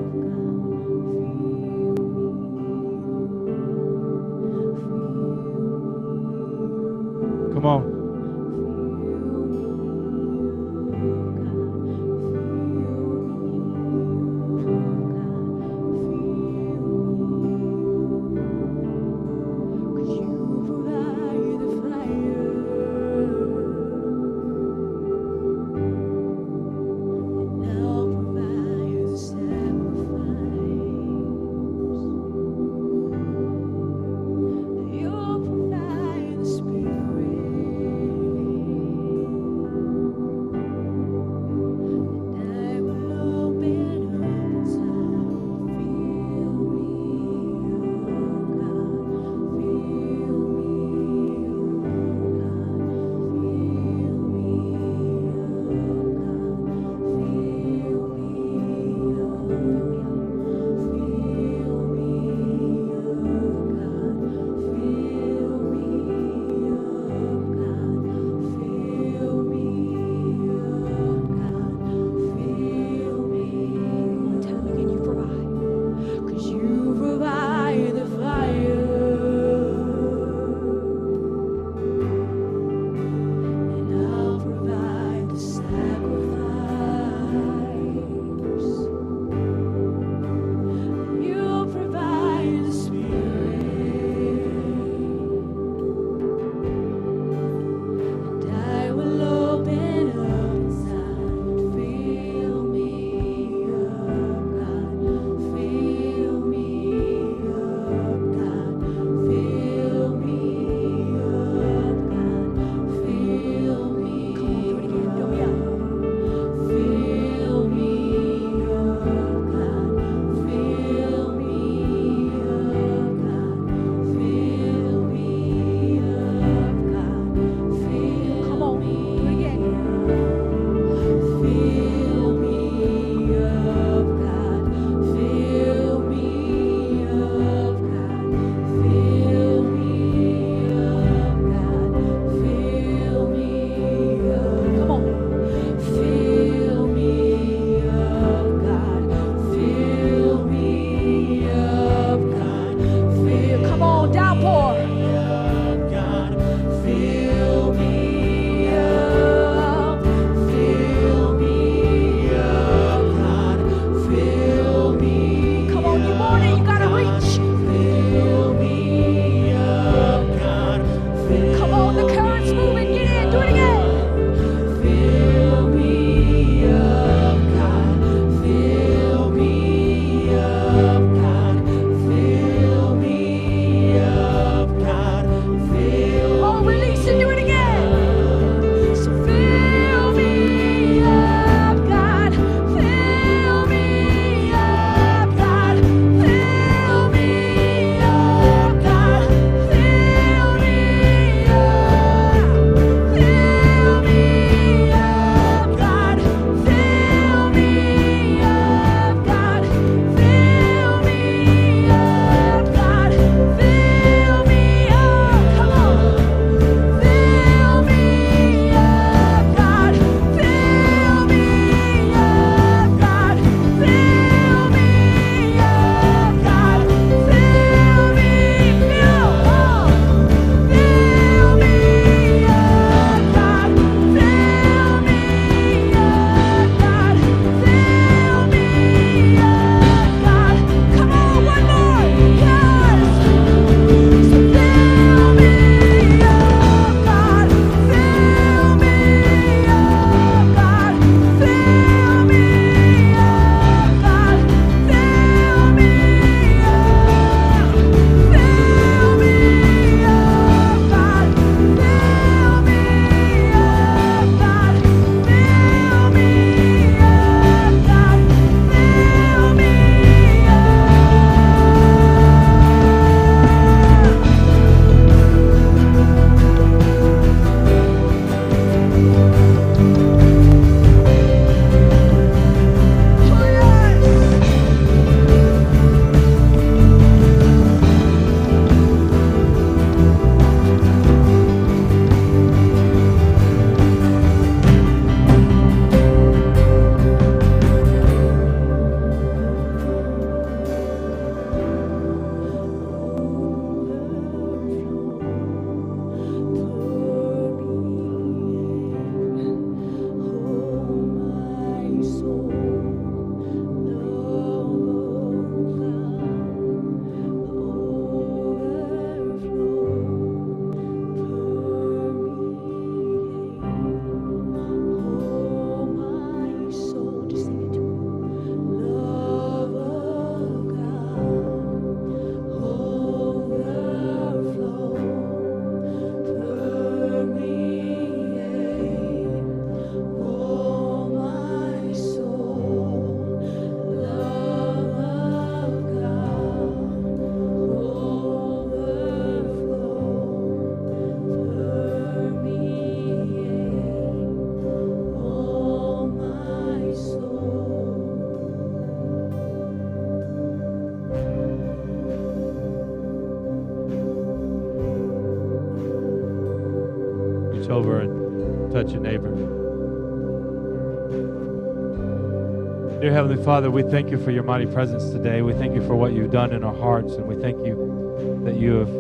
Dear Heavenly Father, we thank you for your mighty presence today. We thank you for what you've done in our hearts, and we thank you that you have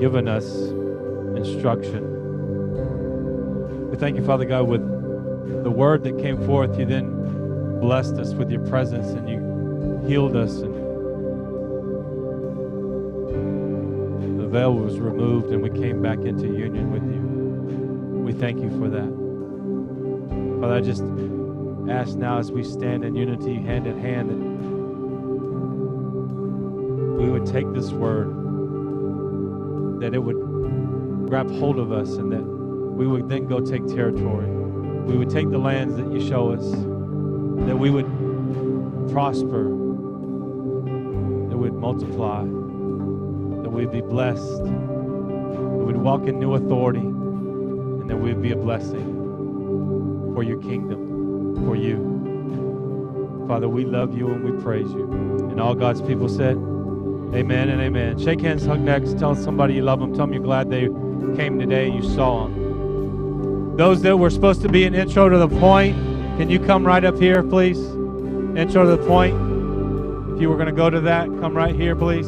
given us instruction. We thank you, Father God, with the word that came forth. You then blessed us with your presence, and you healed us, and the veil was removed, and we came back into union with you. Thank you for that. Father, I just ask now as we stand in unity, hand in hand, that we would take this word, that it would grab hold of us, and that we would then go take territory. We would take the lands that you show us, that we would prosper, that we'd multiply, that we'd be blessed, that we'd walk in new authority, that we'd be a blessing for your kingdom for you. Father, we love you and we praise you. And all God's people said, Amen and amen. Shake hands, hug necks, tell somebody you love them, tell them you're glad they came today, you saw them. Those that were supposed to be an intro to the point, can you come right up here, please? Intro to the point. If you were going to go to that, come right here, please.